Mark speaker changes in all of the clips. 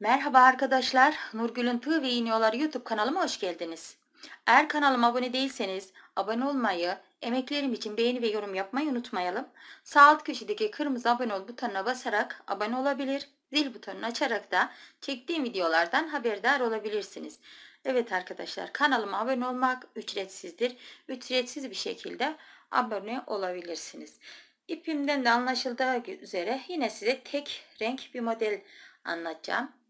Speaker 1: Merhaba arkadaşlar, Nurgül'ün Tığ ve İğniyorlar YouTube kanalıma hoş geldiniz. Eğer kanalıma abone değilseniz abone olmayı, emeklerim için beğeni ve yorum yapmayı unutmayalım. Sağ alt köşedeki kırmızı abone ol butonuna basarak abone olabilir, zil butonunu açarak da çektiğim videolardan haberdar olabilirsiniz. Evet arkadaşlar kanalıma abone olmak ücretsizdir. Ücretsiz bir şekilde abone olabilirsiniz. İpimden de anlaşıldığı üzere yine size tek renk bir model anlatacağım.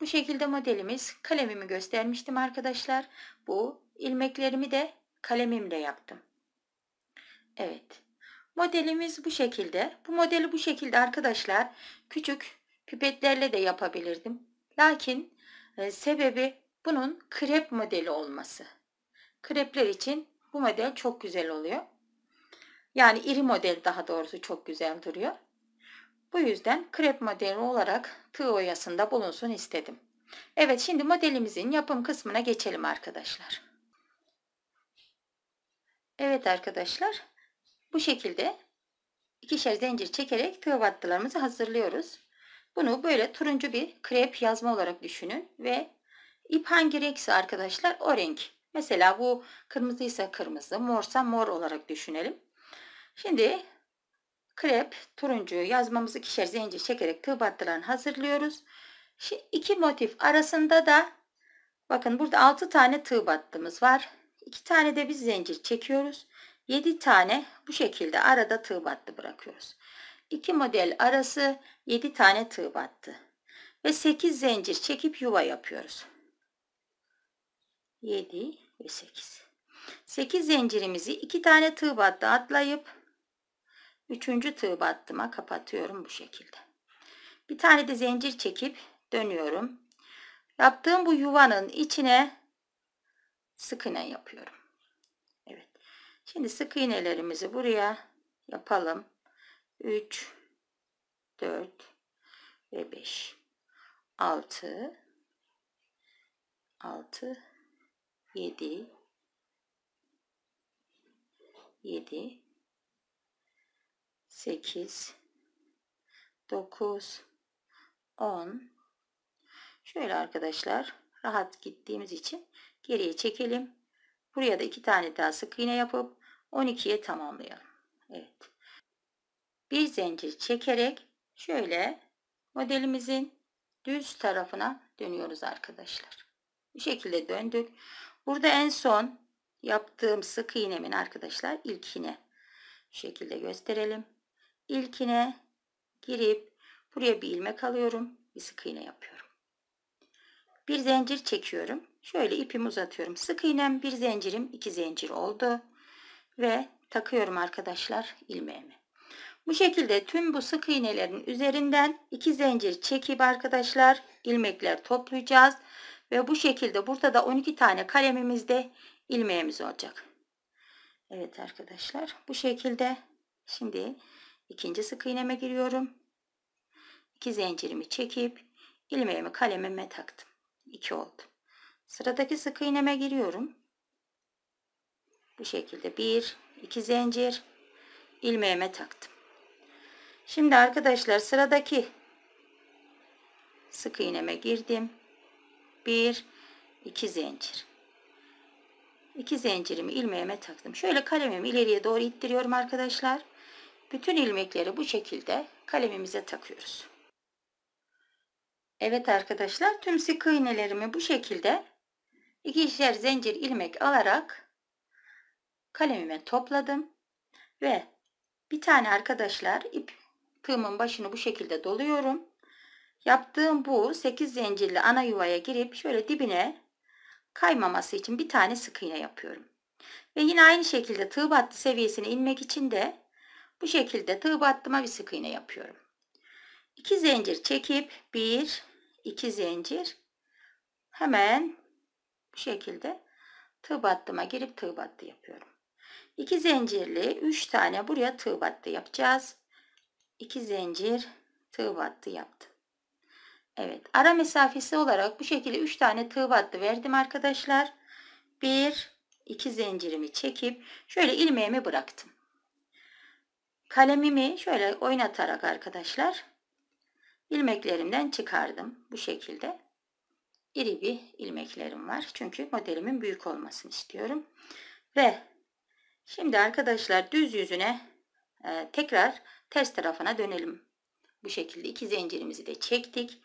Speaker 1: Bu şekilde modelimiz kalemimi göstermiştim arkadaşlar. Bu ilmeklerimi de kalemimle yaptım. Evet. Modelimiz bu şekilde. Bu modeli bu şekilde arkadaşlar küçük pipetlerle de yapabilirdim. Lakin e, sebebi bunun krep modeli olması. Krepler için bu model çok güzel oluyor. Yani iri model daha doğrusu çok güzel duruyor. Bu yüzden krep modeli olarak tığ oyasında bulunsun istedim. Evet şimdi modelimizin yapım kısmına geçelim arkadaşlar. Evet arkadaşlar bu şekilde ikişer zincir çekerek tığ battılarımızı hazırlıyoruz. Bunu böyle turuncu bir krep yazma olarak düşünün ve ip hangi renkse arkadaşlar o renk. Mesela bu kırmızıysa kırmızı, morsa mor olarak düşünelim. Şimdi krep, turuncu yazmamızı ikişer zincir çekerek tığ battılarını hazırlıyoruz. Şimdi iki motif arasında da bakın burada 6 tane tığ battığımız var. 2 tane de biz zincir çekiyoruz. 7 tane bu şekilde arada tığ battı bırakıyoruz. İki model arası 7 tane tığ battı. Ve 8 zincir çekip yuva yapıyoruz. 7 ve 8. 8 zincirimizi 2 tane tığ battı atlayıp Üçüncü tığ battıma kapatıyorum bu şekilde. Bir tane de zincir çekip dönüyorum. Yaptığım bu yuvanın içine sık iğne yapıyorum. Evet. Şimdi sık iğnelerimizi buraya yapalım. 3 4 ve 5 6 6 7 7 8 9 10 şöyle arkadaşlar rahat gittiğimiz için geriye çekelim. Buraya da iki tane daha sık iğne yapıp 12'ye tamamlayalım. Evet. Bir zincir çekerek şöyle modelimizin düz tarafına dönüyoruz arkadaşlar. Bu şekilde döndük. Burada en son yaptığım sık iğnemin arkadaşlar ilk iğne. Şu şekilde gösterelim ilkine girip buraya bir ilmek alıyorum. Bir sık iğne yapıyorum. Bir zincir çekiyorum. Şöyle ipimi uzatıyorum. Sık iğnem bir zincirim iki zincir oldu. Ve takıyorum arkadaşlar ilmeğimi. Bu şekilde tüm bu sık iğnelerin üzerinden iki zincir çekip arkadaşlar ilmekler toplayacağız. Ve bu şekilde burada da 12 tane kalemimizde ilmeğimiz olacak. Evet arkadaşlar bu şekilde şimdi ikinci sık iğneme giriyorum. İki zincirimi çekip ilmeğimi kalemime taktım. 2 oldu. Sıradaki sık iğneme giriyorum. Bu şekilde bir, iki zincir ilmeğime taktım. Şimdi arkadaşlar sıradaki sık iğneme girdim. Bir, iki zincir. İki zincirimi ilmeğime taktım. Şöyle kalemimi ileriye doğru ittiriyorum arkadaşlar. Bütün ilmekleri bu şekilde kalemimize takıyoruz. Evet arkadaşlar tüm sık iğnelerimi bu şekilde ikişer zincir ilmek alarak kalemime topladım ve bir tane arkadaşlar ip tığımın başını bu şekilde doluyorum. Yaptığım bu 8 zincirli ana yuvaya girip şöyle dibine kaymaması için bir tane sık iğne yapıyorum. Ve yine aynı şekilde tığ battı seviyesine inmek için de bu şekilde tığ battıma bir sık iğne yapıyorum. 2 zincir çekip 1 2 zincir hemen bu şekilde tığ battıma girip tığ battı yapıyorum. 2 zincirli 3 tane buraya tığ battı yapacağız. 2 zincir tığ battı yaptım. Evet ara mesafesi olarak bu şekilde 3 tane tığ battı verdim arkadaşlar. 1 2 zincirimi çekip şöyle ilmeğimi bıraktım. Kalemimi şöyle oynatarak arkadaşlar ilmeklerimden çıkardım. Bu şekilde iri bir ilmeklerim var. Çünkü modelimin büyük olmasını istiyorum. Ve şimdi arkadaşlar düz yüzüne e, tekrar ters tarafına dönelim. Bu şekilde iki zincirimizi de çektik.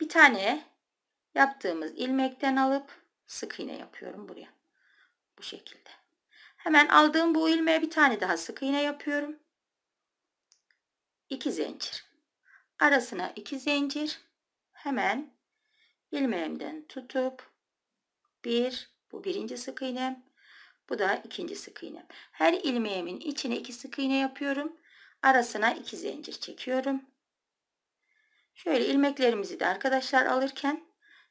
Speaker 1: Bir tane yaptığımız ilmekten alıp sık iğne yapıyorum buraya. Bu şekilde. Hemen aldığım bu ilmeğe bir tane daha sık iğne yapıyorum. 2 zincir. Arasına 2 zincir. Hemen ilmeğimden tutup bir bu birinci sık iğnem bu da ikinci sık iğnem. Her ilmeğimin içine iki sık iğne yapıyorum. Arasına iki zincir çekiyorum. Şöyle ilmeklerimizi de arkadaşlar alırken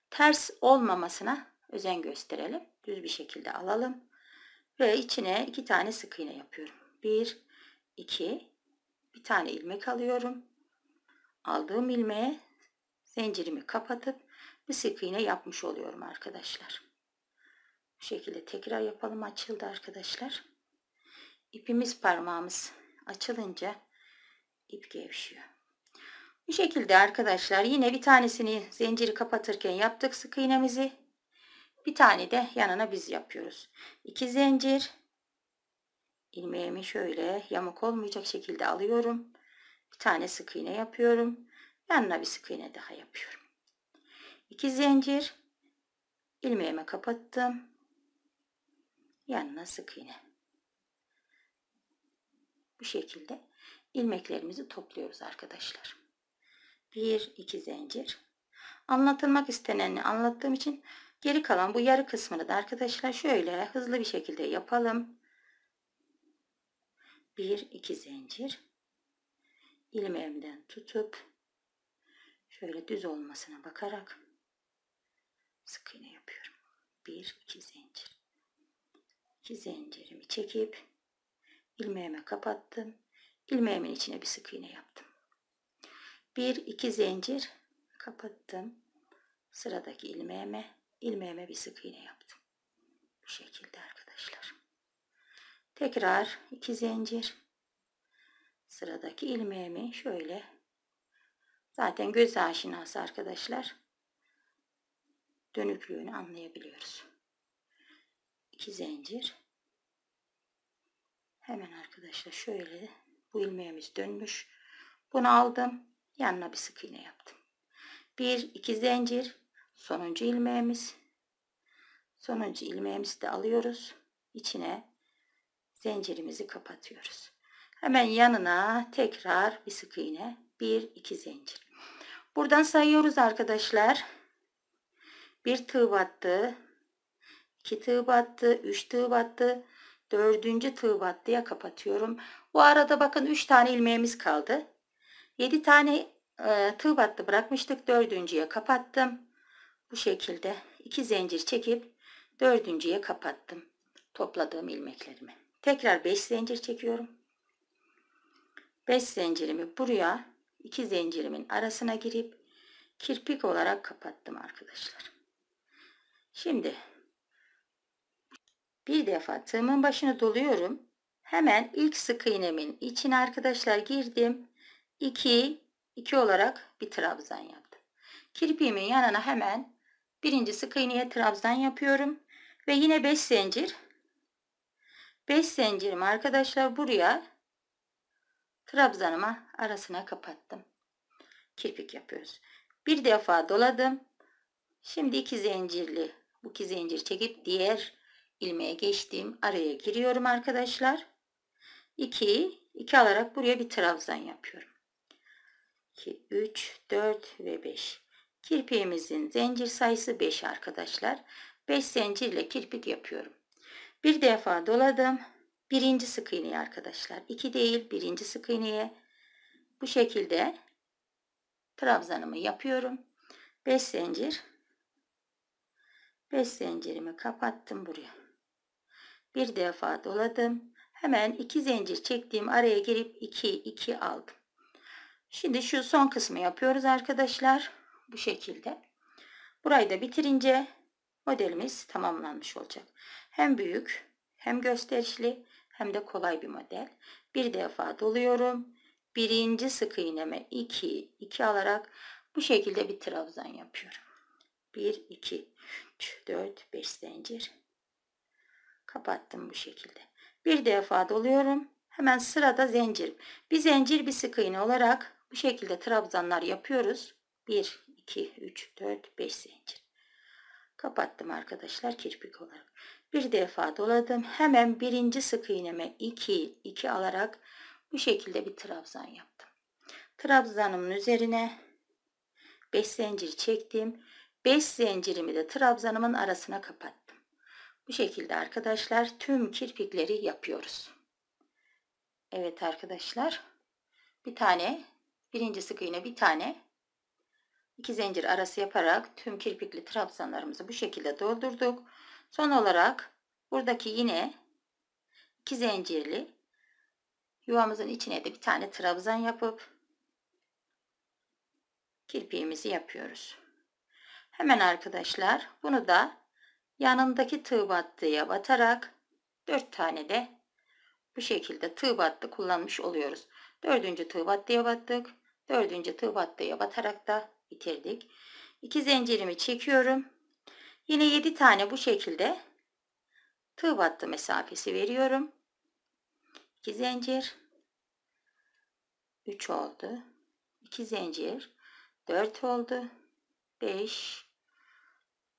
Speaker 1: ters olmamasına özen gösterelim. Düz bir şekilde alalım. Ve içine iki tane sık iğne yapıyorum. Bir, iki, bir tane ilmek alıyorum. Aldığım ilmeğe zincirimi kapatıp bir sık iğne yapmış oluyorum arkadaşlar. Bu şekilde tekrar yapalım. Açıldı arkadaşlar. İpimiz parmağımız açılınca ip gevşiyor. Bu şekilde arkadaşlar yine bir tanesini zinciri kapatırken yaptık sık iğnemizi. Bir tane de yanına biz yapıyoruz. İki zincir ilmeğimi şöyle yamuk olmayacak şekilde alıyorum. Bir tane sık iğne yapıyorum. Yanına bir sık iğne daha yapıyorum. İki zincir ilmeğimi kapattım. Yanına sık iğne. Bu şekilde ilmeklerimizi topluyoruz arkadaşlar. Bir iki zincir. Anlatılmak isteneni anlattığım için geri kalan bu yarı kısmını da arkadaşlar şöyle hızlı bir şekilde yapalım. Bir iki zincir. ilmeğimden tutup şöyle düz olmasına bakarak sık iğne yapıyorum. Bir iki zincir. İki zincirimi çekip ilmeğime kapattım. İlmeğimin içine bir sık iğne yaptım. Bir iki zincir kapattım. Sıradaki ilmeğime ilmeğime bir sık iğne yaptım. Bu şekilde arkadaşlar. Tekrar iki zincir. Sıradaki ilmeğimi şöyle zaten göz aşinası arkadaşlar dönüklüğünü anlayabiliyoruz. İki zincir. Hemen arkadaşlar şöyle bu ilmeğimiz dönmüş. Bunu aldım. Yanına bir sık iğne yaptım. Bir iki zincir. Sonuncu ilmeğimiz. Sonuncu ilmeğimizi de alıyoruz. İçine zincirimizi kapatıyoruz. Hemen yanına tekrar bir sık iğne. Bir iki zincir. Buradan sayıyoruz arkadaşlar. Bir tığ battı. iki tığ battı. Üç tığ battı. Dördüncü tığ battıya kapatıyorum. Bu arada bakın üç tane ilmeğimiz kaldı. Yedi tane e, tığ battı bırakmıştık. Dördüncüye kapattım. Bu şekilde iki zincir çekip dördüncüye kapattım. Topladığım ilmeklerimi. Tekrar beş zincir çekiyorum. Beş zincirimi buraya iki zincirimin arasına girip kirpik olarak kapattım arkadaşlar. Şimdi bir defa tığımın başını doluyorum. Hemen ilk sık iğnemin içine arkadaşlar girdim. 2 2 olarak bir trabzan yaptım. Kirpiğimin yanına hemen birinci sık iğneye trabzan yapıyorum ve yine 5 zincir 5 zincirim arkadaşlar buraya trabzanıma arasına kapattım. Kirpik yapıyoruz. Bir defa doladım. Şimdi iki zincirli bu iki zincir çekip diğer ilmeğe geçtim. Araya giriyorum arkadaşlar. 2 2 alarak buraya bir trabzan yapıyorum. 2 3 4 ve 5. Kirpiğimizin zincir sayısı 5 arkadaşlar. 5 zincirle kirpik yapıyorum. Bir defa doladım. Birinci sık iğneye arkadaşlar. 2 değil birinci sık iğneye. Bu şekilde trabzanımı yapıyorum. 5 zincir 5 zincirimi kapattım buraya. Bir defa doladım. Hemen 2 zincir çektiğim araya girip 2 2 aldım. Şimdi şu son kısmı yapıyoruz arkadaşlar. Bu şekilde. Burayı da bitirince modelimiz tamamlanmış olacak. Hem büyük hem gösterişli hem de kolay bir model. Bir defa doluyorum. Birinci sık iğneme 2 2 alarak Bu şekilde bir trabzan yapıyorum. 1, 2, 3, 4, 5 zincir. Kapattım bu şekilde. Bir defa doluyorum. Hemen sırada zincir. Bir zincir bir sık iğne olarak bu şekilde trabzanlar yapıyoruz. 1, 2, 3, 4, 5 zincir. Kapattım arkadaşlar kirpik olarak. Bir defa doladım. Hemen birinci sık iğneme 2, 2 alarak bu şekilde bir trabzan yaptım. Trabzanımın üzerine 5 zincir çektim. 5 zincirimi de trabzanımın arasına kapattım. Bu şekilde arkadaşlar tüm kirpikleri yapıyoruz. Evet arkadaşlar. Bir tane birinci sık iğne bir tane iki zincir arası yaparak tüm kirpikli trabzanlarımızı bu şekilde doldurduk. Son olarak buradaki yine iki zincirli yuvamızın içine de bir tane trabzan yapıp kirpiğimizi yapıyoruz. Hemen arkadaşlar bunu da yanındaki tığ battıya batarak 4 tane de bu şekilde tığ battı kullanmış oluyoruz. Dördüncü tığ battıya battık. Dördüncü tığ battıya batarak da bitirdik. 2 zincirimi çekiyorum. Yine 7 tane bu şekilde tığ battı mesafesi veriyorum. 2 zincir 3 oldu. 2 zincir 4 oldu. 5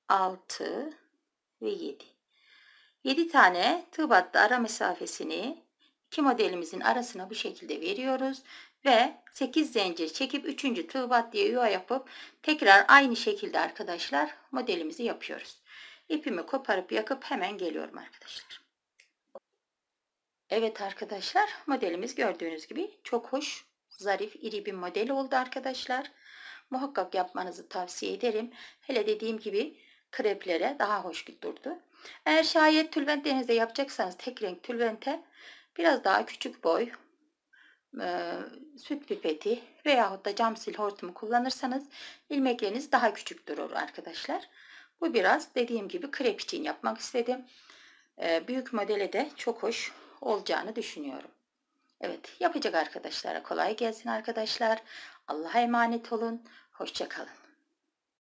Speaker 1: 6 ve 7. 7 tane tığ battı ara mesafesini iki modelimizin arasına bu şekilde veriyoruz ve 8 zincir çekip 3. tığ battıya yuva yapıp tekrar aynı şekilde arkadaşlar modelimizi yapıyoruz. İpimi koparıp yakıp hemen geliyorum arkadaşlar. Evet arkadaşlar modelimiz gördüğünüz gibi çok hoş, zarif, iri bir model oldu arkadaşlar. Muhakkak yapmanızı tavsiye ederim. Hele dediğim gibi kreplere daha hoş durdu. Eğer şayet tülbent denizde yapacaksanız tek renk tülbente biraz daha küçük boy e, süt pipeti veyahut da cam sil hortumu kullanırsanız ilmekleriniz daha küçük durur arkadaşlar. Bu biraz dediğim gibi krep için yapmak istedim. E, büyük modele de çok hoş olacağını düşünüyorum. Evet yapacak arkadaşlara kolay gelsin arkadaşlar. Allah'a emanet olun. Hoşçakalın.